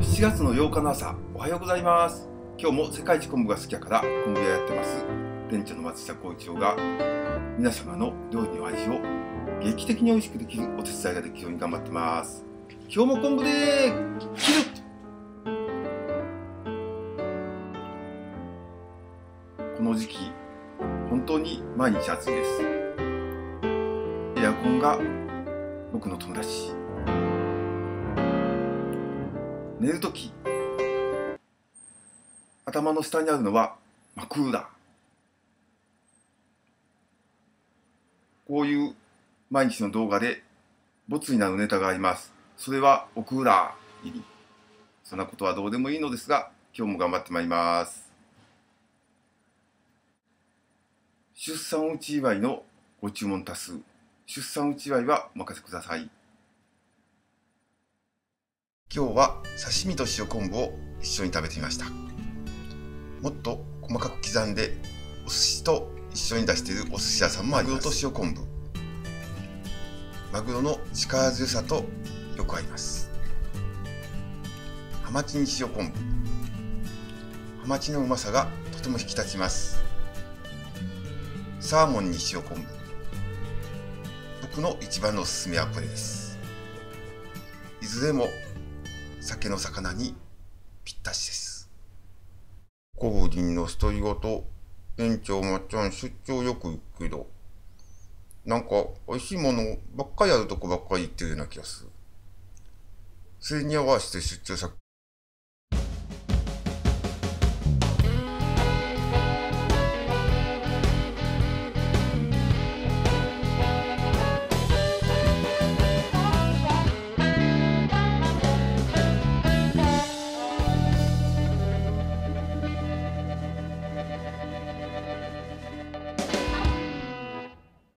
7月の8日の朝おはようございます今日も世界一昆布が好きやから昆布屋やってます店長の松下幸一郎が皆様の料理の味を劇的に美味しくできるお手伝いができるように頑張ってます今日も昆布で切るこの時期本当に毎日暑いですエアコンが僕の友達。寝るとき頭の下にあるのは、まあ、クーラー。こういう毎日の動画でボツになるネタがあります。それはおクーラー入り。そんなことはどうでもいいのですが今日も頑張ってまいります。出産打ち祝いのご注文多数。出産打ち祝いはお任せください。今日は刺身と塩昆布を一緒に食べてみました。もっと細かく刻んでお寿司と一緒に出しているお寿司屋さんもあります。マグロと塩昆布。マグロの力強さとよく合います。ハマチに塩昆布。ハマチのうまさがとても引き立ちます。サーモンに塩昆布僕の一番のおすすめはこれです。いずれも酒の魚にぴったしです。コーディンの独り言園長まっちゃん出張よく行くけどなんか美味しいものばっかりあるとこばっかり行ってるような気がする。それに合わせて出張先